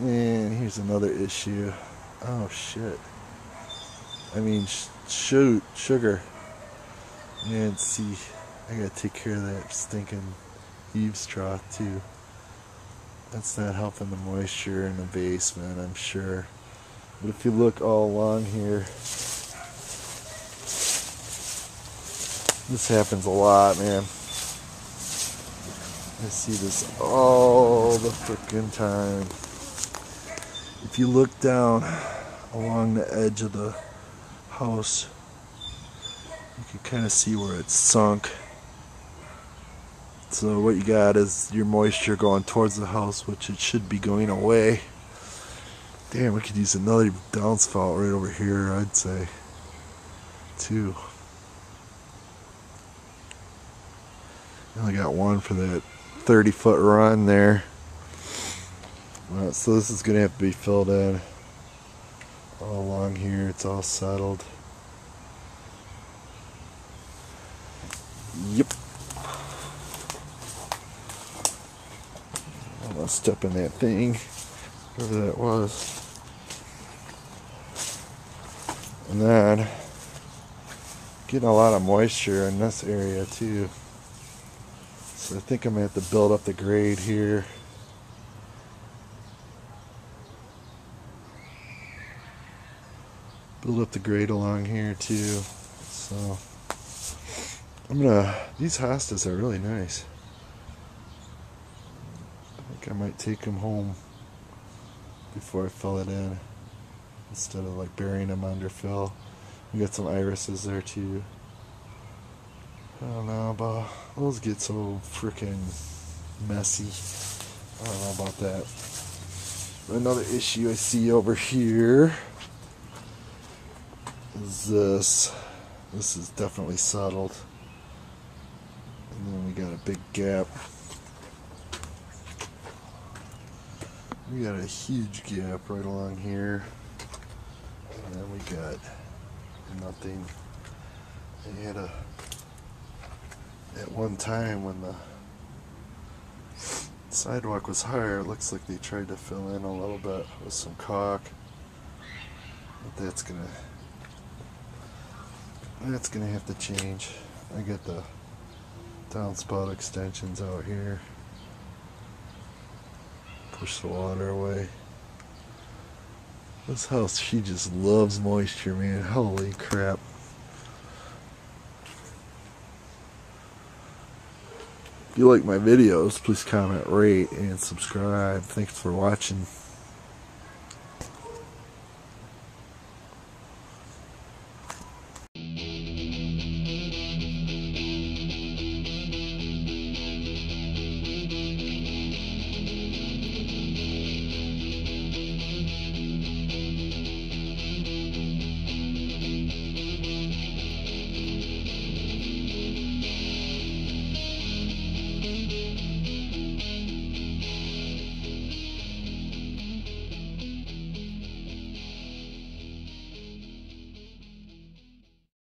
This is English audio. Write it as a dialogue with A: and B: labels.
A: Man, here's another issue. Oh shit. I mean, sh shoot, sugar. Man, see, I gotta take care of that stinking eaves trough too. That's not helping the moisture in the basement, I'm sure. But if you look all along here, this happens a lot, man. I see this all the freaking time if you look down along the edge of the house, you can kind of see where it's sunk. So what you got is your moisture going towards the house, which it should be going away. Damn, we could use another downspout right over here, I'd say. Too. I only got one for that 30 foot run there. Right, so this is going to have to be filled in all along here. It's all settled. Yep. I'm going to step in that thing, whatever that was. And then, getting a lot of moisture in this area too. So I think I'm going to have to build up the grade here. Build up the grade along here too. So I'm gonna, these hostas are really nice. I think I might take them home before I fill it in instead of like burying them under fill. We got some irises there too. I don't know, but those get so freaking messy. I don't know about that. Another issue I see over here is this. This is definitely settled. And then we got a big gap. We got a huge gap right along here. And then we got nothing. They had a, at one time when the sidewalk was higher, it looks like they tried to fill in a little bit with some caulk. But that's gonna that's gonna have to change. I got the downspout extensions out here. Push the water away. This house, she just loves moisture, man. Holy crap. If you like my videos, please comment, rate, and subscribe. Thanks for watching.